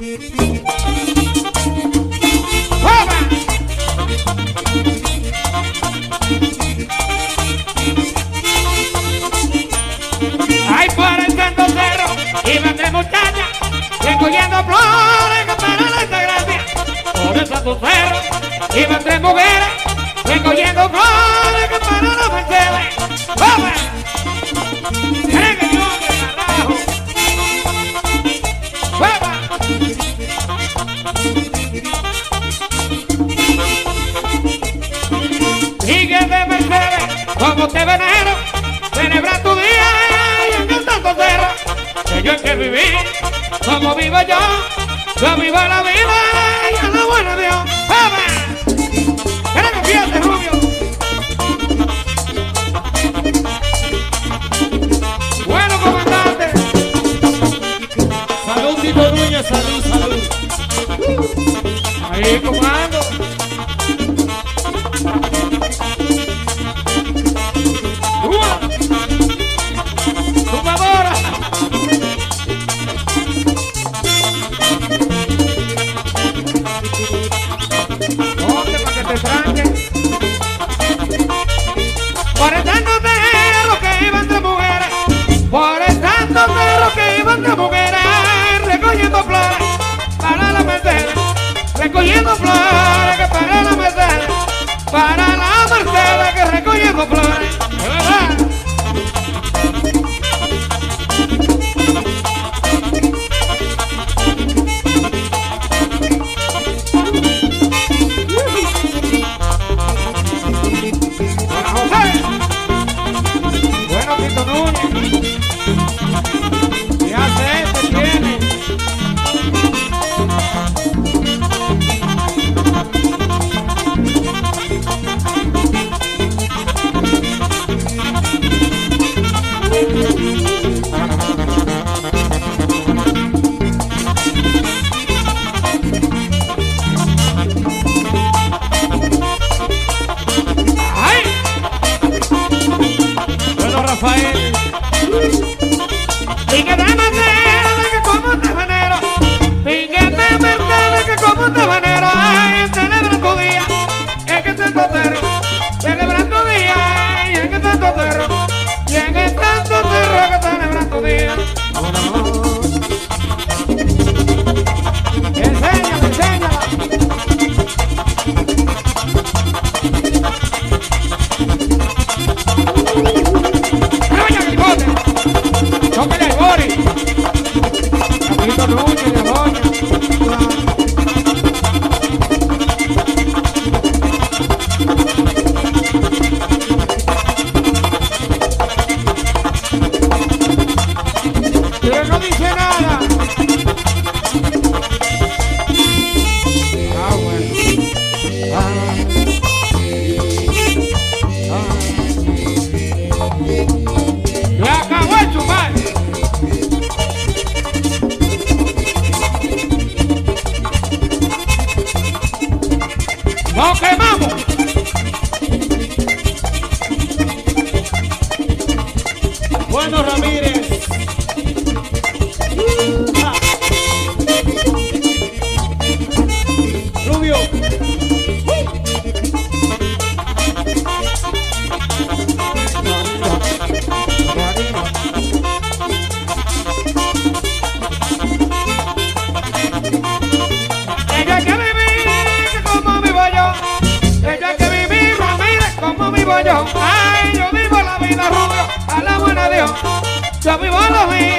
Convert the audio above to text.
Ay, por el santo cerro muchachas recogiendo flores para la gracia. Por el santo cerro recogiendo flores para la Mercedes. ¡Vamos! Sigue de Mercedes como te venero, celebra tu día y santo cerro. Que yo quiero vivir como vivo yo, yo vivo la vida y a la buena Dios. ¡Vamos! ¡Era que fíjate, rubio! Bueno, comandante. Salud, Tito Núñez, salud, salud. Ahí, comando. Recogiendo flores que para la Mercedes, para la Mercedes que recogiendo flores. Ella que vivir como vivo yo. Ella que vivir, Ramírez, como vivo yo. Ay, yo vivo la vida rubio, a la buena Dios. Yo vivo la vida